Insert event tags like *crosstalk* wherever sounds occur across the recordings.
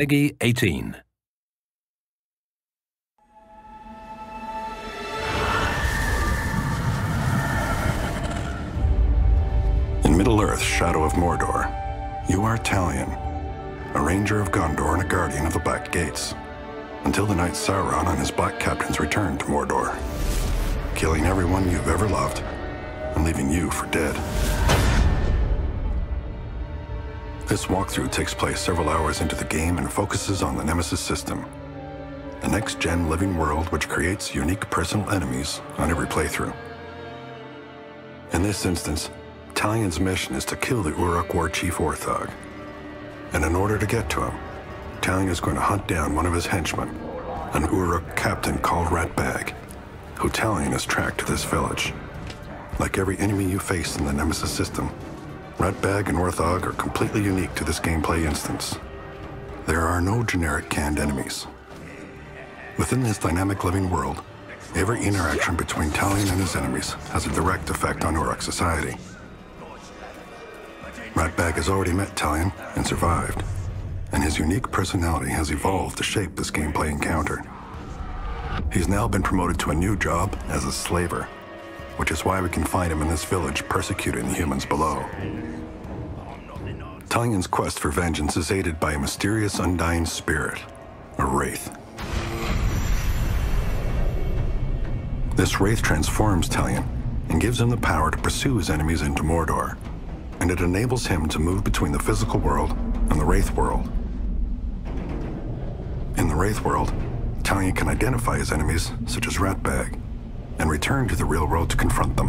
PEGI 18. In Middle-earth, Shadow of Mordor, you are Talion, a ranger of Gondor and a guardian of the Black Gates, until the night Sauron and his Black Captains return to Mordor, killing everyone you've ever loved and leaving you for dead. This walkthrough takes place several hours into the game and focuses on the Nemesis system, a next-gen living world which creates unique personal enemies on every playthrough. In this instance, Talion's mission is to kill the Uruk war chief Orthog. And in order to get to him, Talion is going to hunt down one of his henchmen, an Uruk captain called Ratbag, who Talion has tracked to this village. Like every enemy you face in the Nemesis system, Ratbag and Orthog are completely unique to this gameplay instance. There are no generic canned enemies. Within this dynamic living world, every interaction between Talion and his enemies has a direct effect on Uruk society. Ratbag has already met Talion and survived, and his unique personality has evolved to shape this gameplay encounter. He's now been promoted to a new job as a slaver, which is why we can find him in this village persecuting the humans below. Talion's quest for vengeance is aided by a mysterious undying spirit, a wraith. This wraith transforms Talion and gives him the power to pursue his enemies into Mordor, and it enables him to move between the physical world and the wraith world. In the wraith world, Talion can identify his enemies, such as Ratbag, and return to the real world to confront them.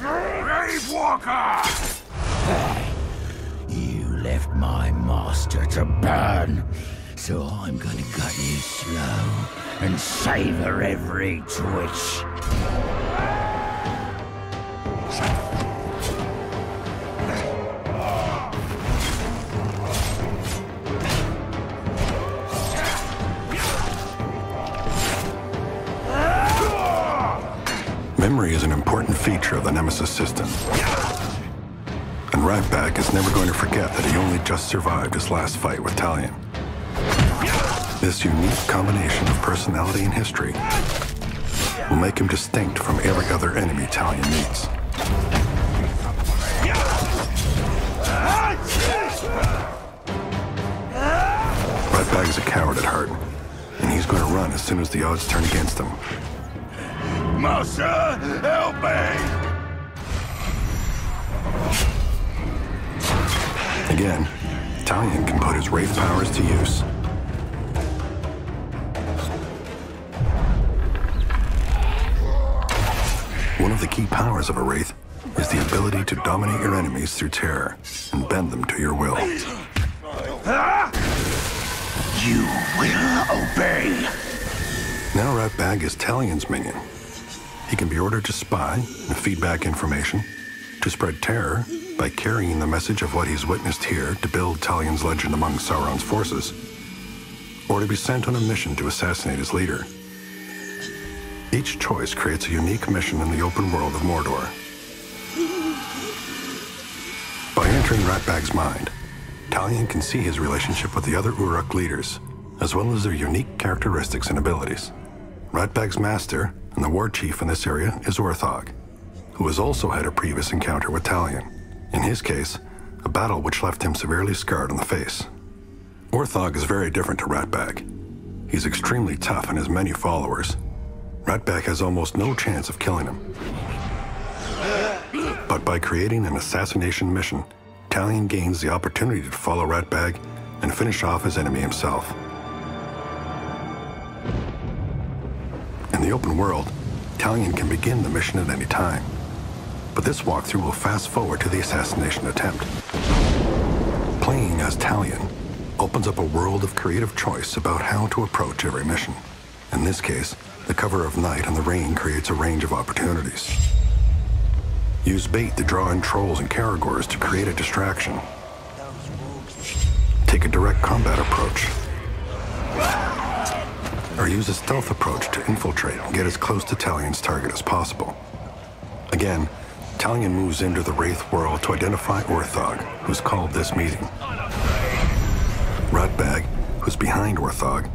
Grave Walker! You left my master to burn, so I'm gonna cut you slow and savor every twitch. Memory is an important feature of the Nemesis system. And Ratbag is never going to forget that he only just survived his last fight with Talion. This unique combination of personality and history will make him distinct from every other enemy Talion meets. Ratbag is a coward at heart, and he's going to run as soon as the odds turn against him. Master, help me! Again, Talion can put his Wraith powers to use. One of the key powers of a Wraith is the ability to dominate your enemies through terror and bend them to your will. You will obey. Now Ratbag is Talion's minion. He can be ordered to spy and feed back information, to spread terror by carrying the message of what he's witnessed here to build Talion's legend among Sauron's forces, or to be sent on a mission to assassinate his leader. Each choice creates a unique mission in the open world of Mordor. By entering Ratbag's mind, Talion can see his relationship with the other Uruk leaders, as well as their unique characteristics and abilities. Ratbag's master and the war chief in this area is Orthog, who has also had a previous encounter with Talion. In his case, a battle which left him severely scarred on the face. Orthog is very different to Ratbag. He's extremely tough and has many followers. Ratbag has almost no chance of killing him. But by creating an assassination mission, Talion gains the opportunity to follow Ratbag and finish off his enemy himself. The open world, Talion can begin the mission at any time. But this walkthrough will fast forward to the assassination attempt. Playing as Talion opens up a world of creative choice about how to approach every mission. In this case, the cover of night and the rain creates a range of opportunities. Use bait to draw in trolls and Caragors to create a distraction. Take a direct combat approach. Or use a stealth approach to infiltrate and get as close to Talion's target as possible. Again, Talion moves into the Wraith world to identify Orthog, who's called this meeting. Ratbag, who's behind Orthog,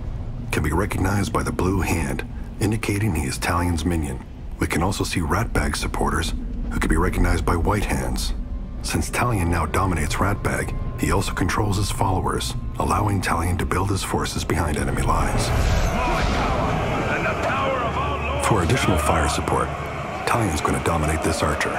can be recognized by the blue hand, indicating he is Talion's minion. We can also see Ratbag supporters, who can be recognized by white hands. Since Talion now dominates Ratbag, he also controls his followers, allowing Talion to build his forces behind enemy lines. For additional fire support, Talion's going to dominate this archer.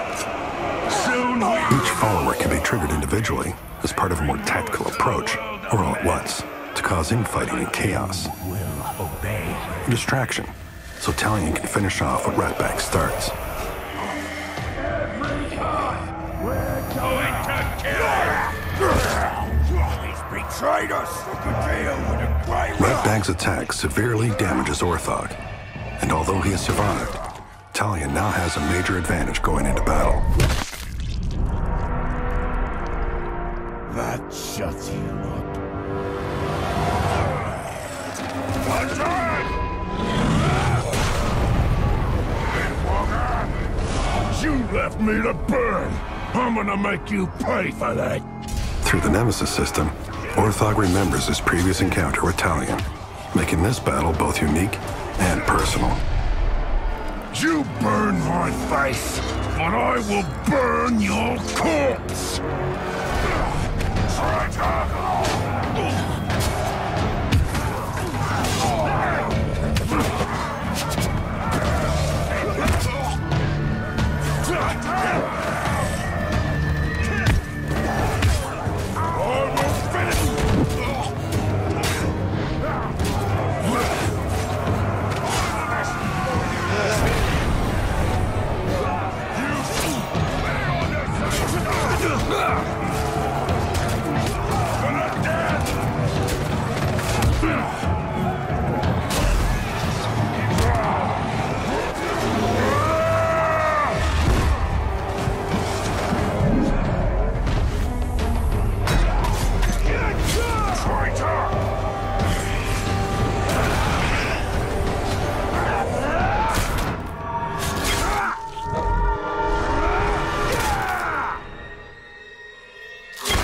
Each follower can be triggered individually as part of a more tactical approach, or all at once, to cause infighting and chaos. Will obey. A distraction, so Talion can finish off what Ratbag starts. Betrayed us! Deal with a great Ratbag's attack severely damages Orthog, although he has survived, Talion now has a major advantage going into battle. That shuts you up. You left me to burn! I'm gonna make you pay for that! Through the Nemesis system, Orthog remembers his previous encounter with Talion, making this battle both unique and personal. You burn my face, but I will burn your corpse! Run, *laughs*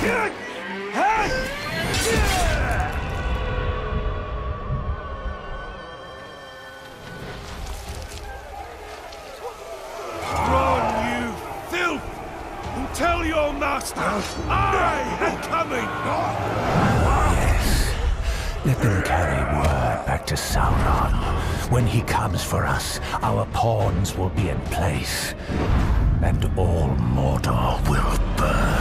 you Tell your master, I am coming! Let them carry word back to Sauron. When he comes for us, our pawns will be in place, and all Mordor will burn.